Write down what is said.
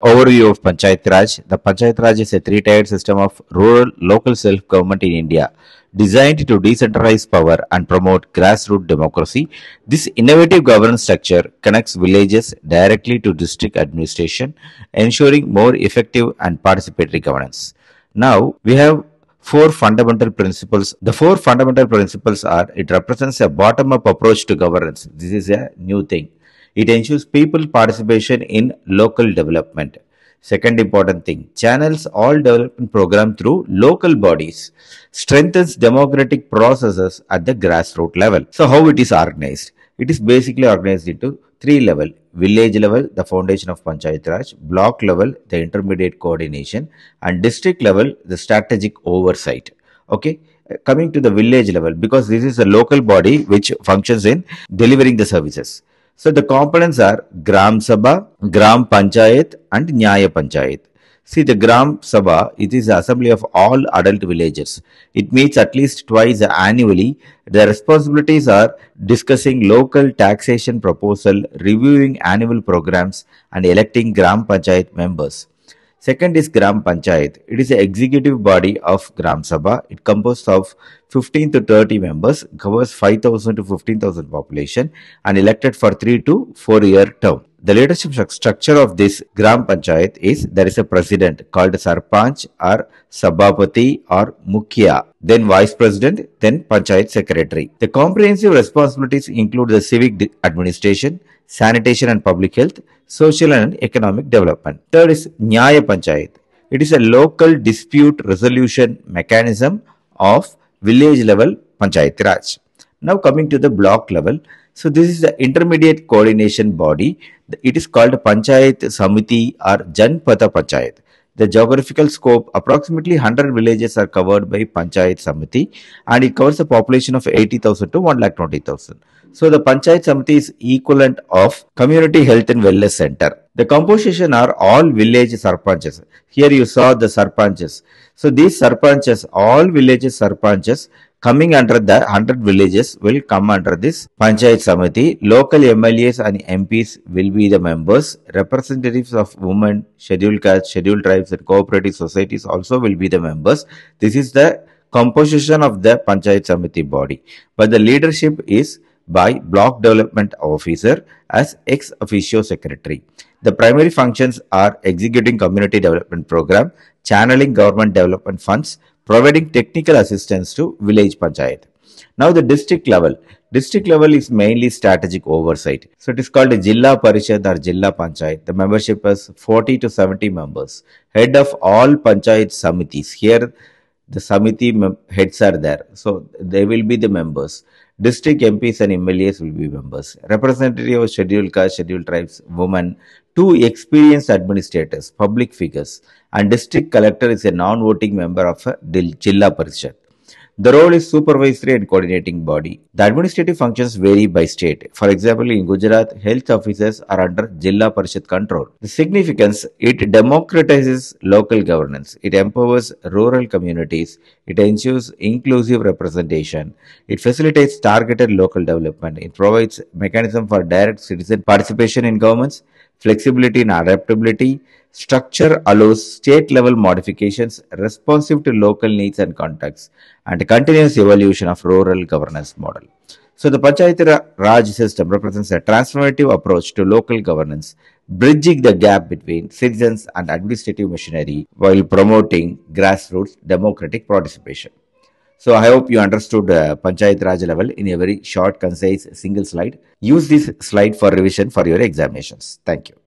Overview of Panchayat Raj. The Panchayat Raj is a three-tiered system of rural local self-government in India designed to decentralize power and promote grassroots democracy. This innovative governance structure connects villages directly to district administration, ensuring more effective and participatory governance. Now, we have four fundamental principles. The four fundamental principles are it represents a bottom up approach to governance. This is a new thing. It ensures people participation in local development. Second important thing channels all development program through local bodies, strengthens democratic processes at the grassroots level. So, how it is organized? It is basically organized into three level. Village level the foundation of panchayat raj. Block level the intermediate coordination. And district level the strategic oversight. Okay? Coming to the village level because this is a local body which functions in delivering the services so the components are gram sabha gram panchayat and nyaya panchayat See the Gram Sabha, it is the assembly of all adult villagers. It meets at least twice annually. The responsibilities are discussing local taxation proposal, reviewing annual programs and electing Gram Panchayat members. Second is Gram Panchayat. It is the executive body of Gram Sabha. It composed of 15 to 30 members, covers 5,000 to 15,000 population and elected for 3 to 4 year term. The leadership structure of this Gram Panchayat is there is a president called Sarpanch or Sabhapati or Mukhya, then vice president, then Panchayat secretary. The comprehensive responsibilities include the civic administration, sanitation and public health, social and economic development. Third is Nyaya Panchayat. It is a local dispute resolution mechanism of village level Panchayat Raj. Now coming to the block level. So this is the intermediate coordination body. It is called Panchayat Samiti or Janpad Panchayat. The geographical scope, approximately 100 villages are covered by Panchayat Samiti and it covers a population of 80,000 to 1,20,000. So the Panchayat Samiti is equivalent of Community Health and Wellness Center. The composition are all village sarpanches. Here you saw the sarpanches. So these sarpanches, all villages sarpanches coming under the 100 villages will come under this Panchayat Samiti. Local MLAs and MPs will be the members. Representatives of women, scheduled castes, scheduled tribes and cooperative societies also will be the members. This is the composition of the Panchayat Samiti body. But the leadership is by block development officer as ex officio secretary. The primary functions are executing community development program, channeling government development funds, providing technical assistance to village panchayat. Now the district level. District level is mainly strategic oversight. So it is called a Jilla Parishad or Jilla Panchayat. The membership is 40 to 70 members. Head of all Panchayat Samitis. Here the Samiti heads are there. So they will be the members. District MPs and MLAs will be members. Representative of scheduled caste, scheduled tribes, women, two experienced administrators, public figures, and district collector is a non-voting member of a Jilla Parishad. The role is supervisory and coordinating body. The administrative functions vary by state. For example, in Gujarat, health officers are under Jilla Parishad control. The significance, it democratizes local governance. It empowers rural communities. It ensures inclusive representation. It facilitates targeted local development. It provides mechanism for direct citizen participation in governments flexibility and adaptability. Structure allows state level modifications responsive to local needs and contexts and continuous evolution of rural governance model. So the Panchayat Raj system represents a transformative approach to local governance, bridging the gap between citizens and administrative machinery while promoting grassroots democratic participation. So I hope you understood uh, Panchayat Raj level in a very short, concise, single slide. Use this slide for revision for your examinations. Thank you.